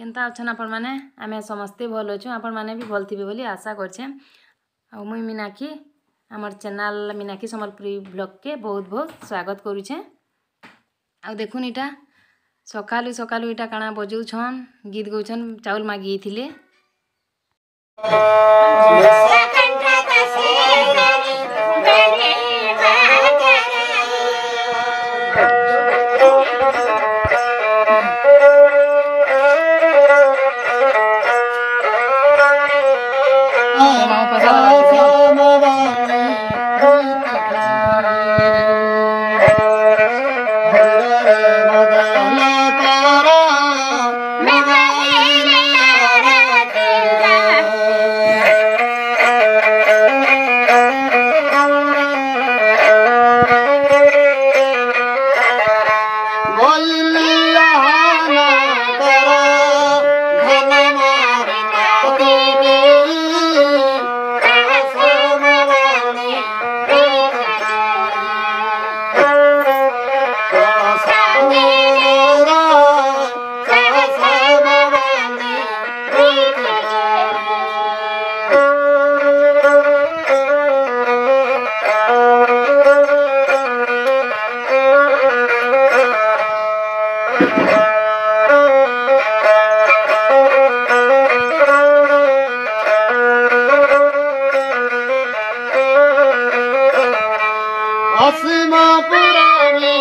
କେନ୍ତା ଅଛନ୍ ଆପଣମାନେ ଆମେ ସମସ୍ତେ ଭଲ୍ ଅଛୁ ଆପଣମାନେ ବି ଭଲ୍ ଥିବେ ବୋଲି ଆଶା କରୁଛେ ଆଉ ମୁଇଁ ମିନାକ୍ଷୀ ଆମର ଚ୍ୟାନେଲ୍ ମିନାକ୍ଷୀ ସମ୍ବଲପୁରୀ ବ୍ଲଗ୍କେ ବହୁତ ବହୁତ ସ୍ୱାଗତ କରୁଛେ ଆଉ ଦେଖୁନ୍ ଇଟା ସକାଳୁ ସକାଳୁ ଇଟା କାଣା ବଜଉଛନ୍ ଗୀତ ଗାଉଛନ୍ ଚାଉଲ୍ ମାଗିଥିଲେ हसमा पढ़णी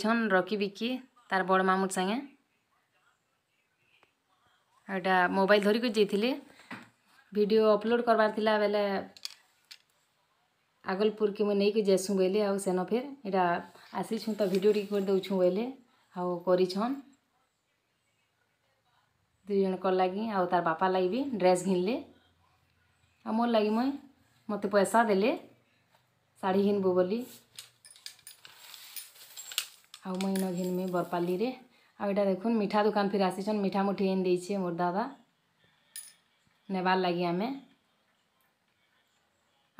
छन रकी बिकी तार बड़ मामु सागे यहाँ मोबाइल धरिक वीडियो अपलोड करवार बेले आगलपुर के मुझे नहीं जैसु बोली आउ सेन फेर यहाँ आसीछ तो भिडियो करदे बोले आउ कर दुज लगे आउ तार बापा लगे भी ड्रेस घिनले आ मोर लगी मुई मत पैसा दे साड़ी घिनबू बोली आउ मुई न घिनमी बरपाली रे आईटा देख मीठा दुकान फिर आसीछन मीठा मुठी एन दे मोर दादा नेबार लगी आम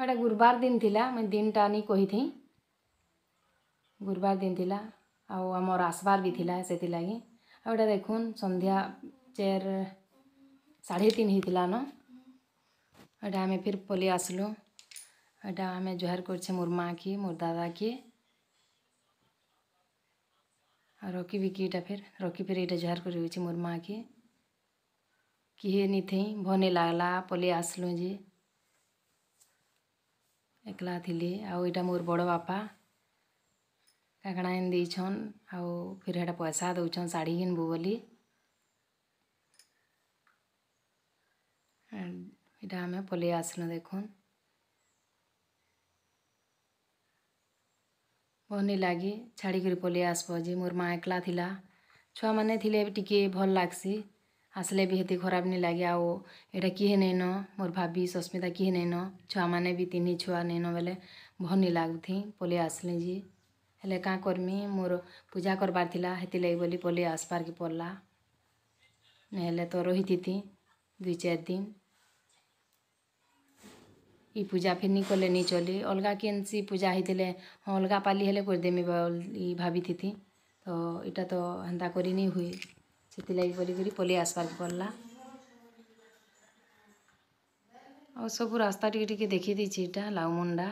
आटे गुरुवार दिन थिला मैं दिन टा नहीं कही थी गुरुवार दिन थिला आउ आम आसवार भी थिला से लगी आईटा देख संध्या चेर साढ़े तीन ही थिला ना आमे फिर पलि आसलू एटा आमे जुहार कर मोर माँ की मोर दादा की रखी कि यहाँ फेर रखी ये जुहार कर मोर माँ के किए नहीं थे भने लगला पलि आसल जे एक आईटा मोर बड़ बापा क्या क्या एन हेटा पैसा दौन शाढ़ी घिन बोली इटा आम पलि आसल देखन ଭଲ୍ ଲାଗି ଛାଡ଼ିକରି ପଲେଇ ଆସ୍ବ ଯେ ମୋର୍ ମା' ଏକ୍ଲା ଥିଲା ଛୁଆମାନେ ଥିଲେ ବି ଟିକେ ଭଲ୍ ଲାଗ୍ସି ଆସ୍ଲେ ବି ହେତେ ଖରାପ୍ ନି ଲାଗେ ଆଉ ଇଟା କିହେ ନେଇଁନ ମୋର୍ ଭାବି ସସ୍ମିତା କିହେ ନେଇଁନ ଛୁଆମାନେ ବି ତିନି ଛୁଆ ନେଇଁନ ବେଲେ ଭଲ୍ ନି ଲାଗୁଥି ପଲେଇ ଆସ୍ଲି ଯେ ହେଲେ କାଁ କର୍ମି ମୋର୍ ପୂଜା କର୍ବାର୍ ଥିଲା ହେଥିର୍ଲାଗି ବୋଲି ପଲେଇ ଆସ୍ବାର୍କେ ପଡ଼୍ଲା ନେହେଲେ ତ ରହିଥିତି ଦୁଇ ଚାର୍ ଦିନ୍ ଇ ପୂଜା ଫିର୍ ନି କଲେ ନି ଚଲେ ଅଲ୍ଗା କେନ୍ସି ପୂଜା ହେଇଥିଲେ ହଁ ଅଲ୍ଗା ପାଲି ହେଲେ କରିଦେମି ଇ ଭାବିଥିତି ତ ଇଟା ତ ହେନ୍ତା କରି ନି ହୁଏ ସେଥିର୍ଲାଗି କରିକରି ପଲେଇ ଆସ୍ବାର୍କେ ପଡ଼୍ଲା ଆଉ ସବୁ ରାସ୍ତା ଟିକେ ଟିକେ ଦେଖିଦେଇଛି ଇଟା ଲାଉମୁଣ୍ଡା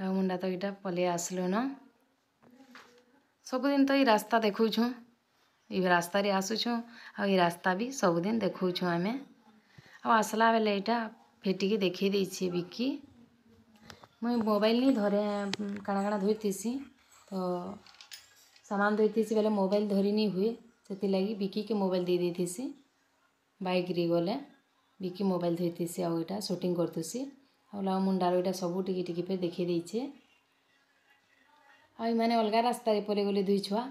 ଲାଉମୁଣ୍ଡା ତ ଇଟା ପଲେଇ ଆସ୍ଲୁନ ସବୁଦିନ୍ ତ ଇ ରାସ୍ତା ଦେଖଉଛୁଁ ଇ ରାସ୍ତାରେ ଆସୁଛୁଁ ଆଉ ଇ ରାସ୍ତା ବି ସବୁଦିନ୍ ଦେଖଉଛୁଁ ଆମେ ଆଉ ଆସ୍ଲା ବେଲେ ଇଟା ଫେଟିକି ଦେଖେଇ ଦେଇଛି ବିକି ମୁଇଁ ମୋବାଇଲ୍ ନି ଧରେ କାଣା କାଣା ଧରିଥିସି ତ ସାମାନ୍ ଧରିଥିସି ବେଲେ ମୋବାଇଲ୍ ଧରି ନି ହୁଏ ସେଥିଲାଗି ବିକିକେ ମୋବାଇଲ୍ ଦେଇ ଦେଇଥିସି ବାଇକ୍ରେ ଗଲେ ବିକି ମୋବାଇଲ୍ ଧରିଥିସି ଆଉ ଏଇଟା ସୁଟିଂ କରିଥିସି ଆଉ ଲାଉ ମୁଣ୍ଡାର ଏଇଟା ସବୁ ଟିକେ ଟିକେ ଫେର୍ ଦେଖେଇ ଦେଇଛେ ଆଉ ଏମାନେ ଅଲଗା ରାସ୍ତାରେ ପଳେଇ ଗଲେ ଦୁଇ ଛୁଆ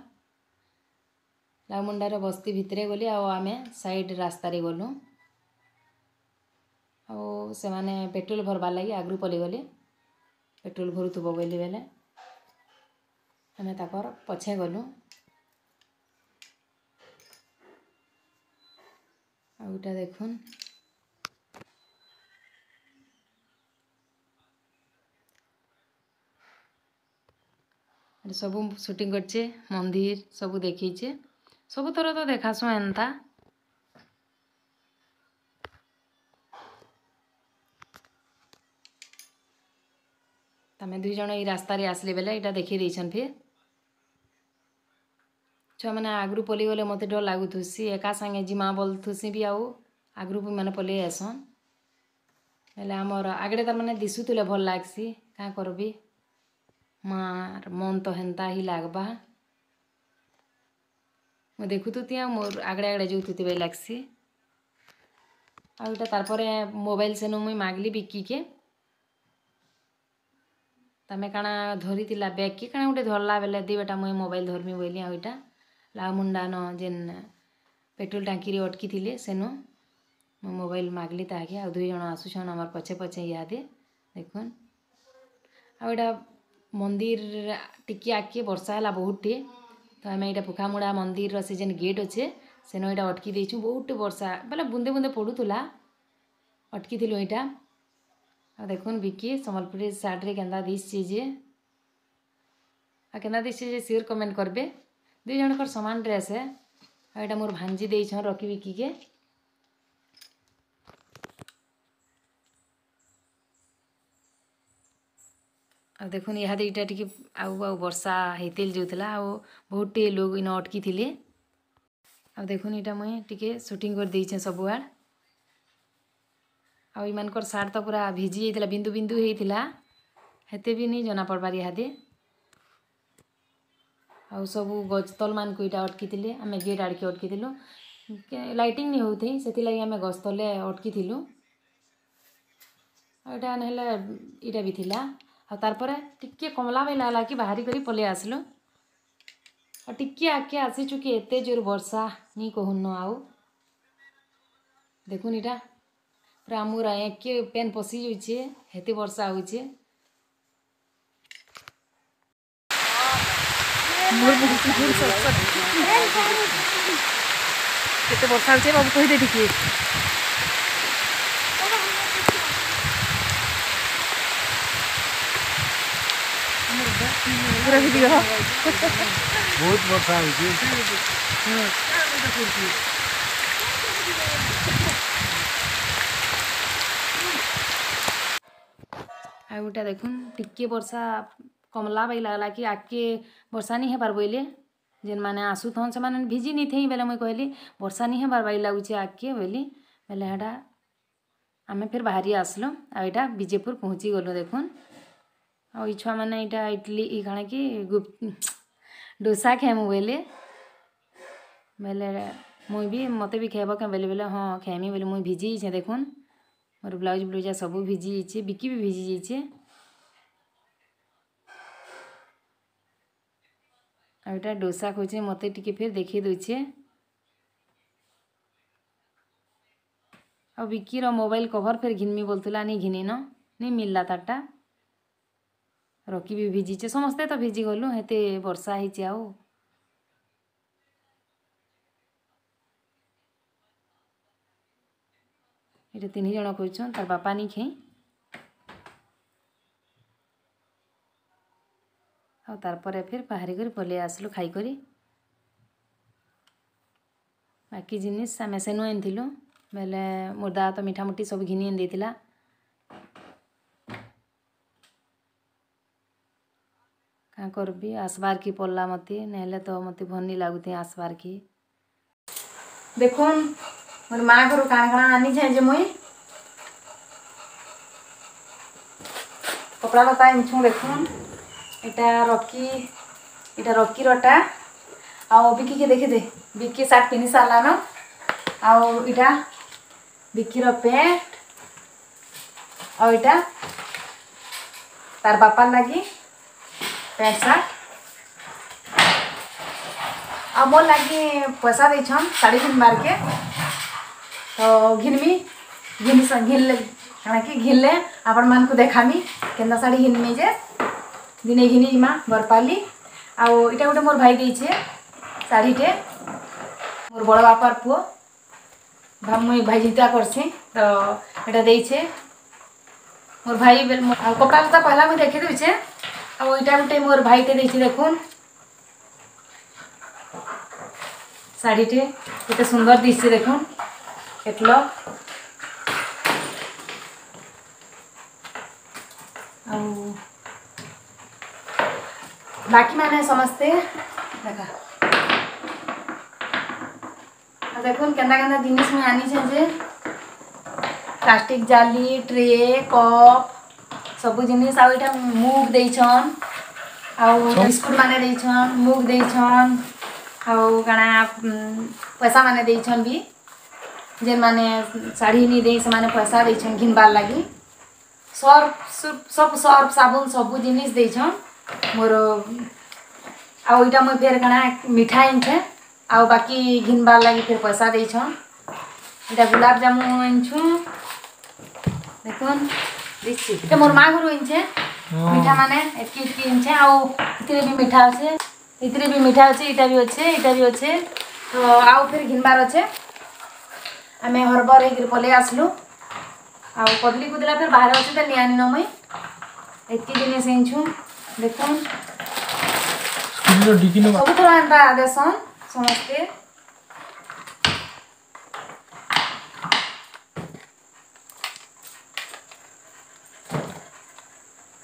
ଲାଉ ମୁଣ୍ଡାର ବସ୍ତି ଭିତରେ ଗଲେ ଆଉ ଆମେ ସାଇଡ଼୍ ରାସ୍ତାରେ ଗଲୁ ଆଉ ସେମାନେ ପେଟ୍ରୋଲ୍ ଭରବାର୍ ଲାଗି ଆଗରୁ ପଲିଗଲେ ପେଟ୍ରୋଲ୍ ଭରୁଥିବ ବୋଇଲି ବେଲେ ଆମେ ତାଙ୍କର ପଛେ ଗଲୁ ଆଉ ଇଟା ଦେଖୁନ୍ ସବୁ ସୁଟିଂ କରିଛେ ମନ୍ଦିର୍ ସବୁ ଦେଖିଛେ ସବୁଥର ତ ଦେଖାସୁଁ ଏନ୍ତା দুই জন এই রাস্তায় আসলে বেলা এটা দেখি দিয়েছেন ফি ଛୁଆମାନେ ଆଗରୁ ପଲିଗଲେ ମୋତେ ଡର ଲାଗୁଥିସି ଏକା ସାଙ୍ଗେ ଜିମା ବୋଲୁଥିସି ବି ଆଉ ଆଗରୁ ବି ମାନେ ପଲେଇ ଆସନ୍ ହେଲେ ଆମର ଆଗରେ ତାର୍ମାନେ ଦିଶୁଥିଲେ ଭଲ୍ ଲାଗ୍ସି କାଁ କରବି ମାର୍ ମନ୍ ତ ହେନ୍ତା ହିଁ ଲାଗ୍ବା ମୁଁ ଦେଖୁଥିତି ଆଉ ମୋର ଆଗଡ଼େ ଆଗଡ଼େ ଯୋଉଥିତି ବାଇ ଲାଗ୍ସି ଆଉ ଇଟା ତାର୍ପରେ ମୋବାଇଲ୍ ସେନୁ ମୁଇଁ ମାଗ୍ଲି ବିକିକେ ତମେ କାଣା ଧରିଥିଲା ବ୍ୟାଗ୍ କି କାଣା ଗୋଟେ ଧରିଲା ବେଲେ ଦି ବେଟା ମୁଇଁ ମୋବାଇଲ୍ ଧରମି ବୋଇଲି ଆଉ ଏଇଟା ଇଟା ଲାଉମୁଣ୍ଡାନ ଯେନ୍ ପେଟ୍ରୋଲ୍ ଟାଙ୍କିରେ ଅଟକିଥିଲେ ସେନୁ ମୁଁ ମୋବାଇଲ୍ ମାଗିଲି ତାହାକେ ଆଉ ଦୁଇ ଜଣ ଆସୁଛନ୍ ଆମର୍ ପଛେ ପଛେ ଇହାଦେ ଦେଖୁନ୍ ଆଉ ଏଇଟା ମନ୍ଦିର୍ ଟିକେ ଆଗ୍କେ ବର୍ଷା ହେଲା ବହୁତ୍ଟେ ତ ଆମେ ଏଇଟା ପୁଖାମୁଡ଼ା ମନ୍ଦିରର ସେ ଯେନ୍ ଗେଟ୍ ଅଛେ ସେନ ଏଇଟା ଅଟକି ଦେଇଛୁ ବହୁତଟେ ବର୍ଷା ବୋଲେ ବୁନ୍ଦେ ବୁନ୍ଦେ ପଡ଼ୁଥିଲା ଅଟକିଥିଲୁ ଏଇଟା देख विकि समलपुरी शाढ़ी के दिशे दिशे सीर कमेंट करबे दु जन सामान ड्रेस है यहाँ मोर भांजी दे रकी विकिके देखुन यहाँ दुटा टी आउ बर्षा होते जो थी आ बहुत टे लोग इन अटकी थी आ देखुन यहाँ मुई टे सुटिंग कर दे सबुआड़े आईमकर सार तो पूरा भिजी जाता बिंदु बिंदु होता हेते भी नहीं जना पड़वार इदे आउ सब गज तल मान को यहाँ अटकी थी आम गेट आड़के अटकी लाइटिंग नहीं होती से आम गज तले अटकी थी यहाँ ना इटा भी थिला तारे टी कमला बेला है कि बाहरी कर पलि आसलु टी आगे आसीचु कि एत जोर वर्षा नहीं कहून आउ देखा ପୁରା ମୋର ଆଜ୍ଞା ପେନ୍ ପେନ୍ ଯାଉଛେ ହେତେ ବର୍ଷା ହଉଛେ କେତେ ବର୍ଷା ହଉଛେ ବାବୁ କହିଦେ ଟିକେ ବହୁତ ବର୍ଷା ହଉଛି आईटा देख टे बर्षा कमला बै लग्ला कि आगे बर्षा नहीं हेबार बोले जेन मैंने आसुथन से मैंने भिजी नहीं थे बोले मुई कहली बर्षा नहीं हेबार बै लगुचे आके बोली बोले हेटा आम फिर बाहरी आसल आईटा विजेपुर पहुँची गलु देख आई छुआ मैंने यहाँ इटली कण कि डोसा खेम बोले बोले मुई भी मत भी खेब क्या बोले बोले हाँ खेमी बोले मुई भिजी छे देखुन मोर ब्लाउज ब्लाउजा सब भिजी जाइए बिकि भी भिजी जाइए आईटा डोसा खोचे मत फिर देखे दूचे आ विकिर मोबाइल कवर फिर घिनमी बोलता नहीं घिनी न नहीं मिलला तारटा रकी भी भिजीचे समस्ते तो भिजी गलु हेते वर्षा हो ଏଇଟା ତିନି ଜଣ ଖୋଜୁଛନ୍ ତାର୍ ବାପା ନି ଖେଇ ଆଉ ତାର୍ ପରେ ଫିର୍ ବାହାରିକରି ପଲେଇ ଆସିଲୁ ଖାଇକରି ବାକି ଜିନିଷ୍ ଆମେ ସେନୁ ଆଣିଥିଲୁ ବେଲେ ମୋର୍ ଦା ତ ମିଠାମୁଠି ସବୁ ଘିନି ଆଣି ଦେଇଥିଲା କାଁ କର୍ବି ଆସ୍ବାର୍କେ ପଡ଼୍ଲା ମୋତେ ନାଇଁହେଲେ ତ ମୋତେ ଭଲ୍ ନି ଲାଗୁଥି ଆସ୍ବାର୍କେ ଦେଖନ୍ मोर माँ घर का आनी छाए जे मुई कपड़ा लता इन छुँ देख इटा रकी इटा रकी रटा आओ के देखे दे बिकी सार्ट पिन्ह सारान आओ इटा बिकीर आईटा तार बापार लगी पैंट सार्ट आ मोर लगे पैसा दे छाड़ी पिन्ह मार्केट ଘିନ୍ମି ଘିନି ଘିନ୍ଲେ କାଣାକି ଘିନ୍ଲେ ଆପଣମାନଙ୍କୁ ଦେଖାମି କେନ୍ତା ଶାଢ଼ୀ ଘିନ୍ମି ଯେ ଦିନେ ଘିନି ଯିମା ବରପାଲି ଆଉ ଇଟା ଗୋଟେ ମୋର ଭାଇ ଦେଇଛେ ଶାଢ଼ୀଟେ ମୋର ବଡ଼ ବାପାର ପୁଅ ମୁଇଁ ଭାଇ ଚିନ୍ତା କର୍ସି ତ ଏଇଟା ଦେଇଛେ ମୋର ଭାଇ ଆଉ କପଡ଼ା ଲତା ପହିଲା ମୁଇଁ ଦେଖିଦେଉଛେ ଆଉ ଏଇଟା ଗୋଟେ ମୋର ଭାଇଟେ ଦେଇଛି ଦେଖୁନ୍ ଶାଢ଼ୀଟେ କେତେ ସୁନ୍ଦର ଦିଶି ଦେଖୁନ୍ Um, बाकी मैंने समझते देखा के जिनस मुझे आनी चाहिए प्लास्टिक जाली ट्रे कप सब जिन मुग दे आकुट मान दे मुग दे आ पैसा मान भी ଯେନ୍ମାନେ ଶାଢ଼ୀ ନି ଦେଇ ସେମାନେ ପଇସା ଦେଇଛନ୍ ଘିନ୍ବାର୍ ଲାଗି ସର୍ଫ ସବୁ ସର୍ଫ ସାବୁନ ସବୁ ଜିନିଷ ଦେଇଛନ୍ ମୋର ଆଉ ଇଟା ମୁଇଁ ଫେର୍ କାଣା ମିଠା ଆଣିଛେଁ ଆଉ ବାକି ଘିନ୍ବାର୍ ଲାଗି ଫେର୍ ପଇସା ଦେଇଛନ୍ ଇଟା ଗୁଲାପଜାମୁ ଆଣିଛୁଁ ଦେଖୁନ୍ ଦିଶି ଇଟା ମୋର ମା ଘରୁ ଆଣିଛେଁ ମିଠା ମାନେ ଏତ୍କି ଏତ୍କି ଆଣିଛେଁ ଆଉ ଏଥିରେ ବି ମିଠା ଅଛେ ଏଥିରେ ବି ମିଠା ଅଛେ ଇଟା ବି ଅଛେ ଇଟା ବି ଅଛେ ତ ଆଉ ଫେର୍ ଘିନ୍ବାର୍ ଅଛେ आम हरबर हो पल आसलु आ कदली कुदला फिर बाहर अच्छे तो निआनी न मुई एक जिन आनछु देखुन सब देसन समस्ते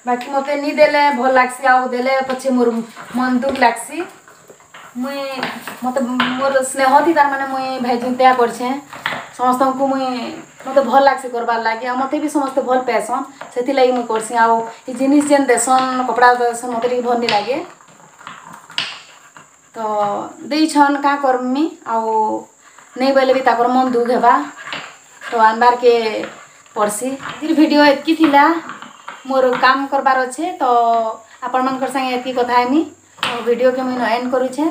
बाकी मत नहीं दे भल लग्सी आउ देले पछे मोर मन दुख लग्सी मुई मत मोर स्नेह थी तार मैंने मुई भाईजी तैयार करछे ସମସ୍ତଙ୍କୁ ମୁଇଁ ମୋତେ ଭଲ ଲାଗ୍ସି କର୍ବାର୍ ଲାଗି ଆଉ ମତେ ବି ସମସ୍ତେ ଭଲ ପାଏସନ୍ ସେଥିଲାଗି ମୁଇଁ କର୍ସି ଆଉ ଏ ଜିନିଷ୍ ଯେନ୍ ଦେସନ୍ କପଡ଼ା ଦେସନ୍ ମୋତେ ଟିକେ ଭଲ୍ ନି ଲାଗେ ତ ଦେଇଛନ୍ କାଁ କର୍ମି ଆଉ ନେଇ ବୋଇଲେ ବି ତାଙ୍କର ମନ ଦୁଃଖ ହେବା ତ ଆନ୍ବାର୍କେ ପଡ଼୍ସି ଏଥିର୍ ଭିଡ଼ିଓ ଏତ୍କି ଥିଲା ମୋର କାମ କରବାର ଅଛେ ତ ଆପଣମାନଙ୍କର ସାଙ୍ଗେ ଏତ୍କି କଥା ହେମି ଆଉ ଭିଡ଼ିଓକେ ମୁଇଁ ଏଣ୍ଡ କରୁଛେ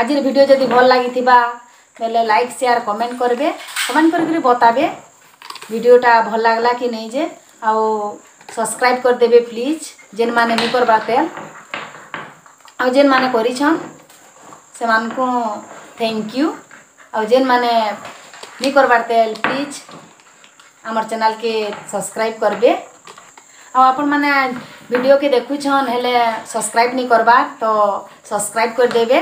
ଆଜିର ଭିଡ଼ିଓ ଯଦି ଭଲ ଲାଗିଥିବା ବେଲେ ଲାଇକ୍ ସେୟାର୍ କମେଣ୍ଟ କରିବେ କମେଣ୍ଟ କରିକିରି ବତାବେ ଭିଡ଼ିଓଟା ଭଲ ଲାଗଲା କି ନେଇ ଯେ ଆଉ ସବସ୍କ୍ରାଇବ୍ କରିଦେବେ ପ୍ଲିଜ୍ ଯେନ୍ମାନେ ନି କରବା ତେଲ୍ ଆଉ ଯେନ୍ମାନେ କରିଛନ୍ ସେମାନଙ୍କୁ ଥ୍ୟାଙ୍କ ୟୁ ଆଉ ଯେନ୍ମାନେ ନି କରବାର ତେଲ୍ ପ୍ଲିଜ୍ ଆମର ଚ୍ୟାନେଲ୍କେ ସବସ୍କ୍ରାଇବ୍ କରିବେ ଆଉ ଆପଣମାନେ ଭିଡ଼ିଓକେ ଦେଖୁଛନ୍ ହେଲେ ସବସ୍କ୍ରାଇବ୍ ନି କରବା ତ ସବସ୍କ୍ରାଇବ୍ କରିଦେବେ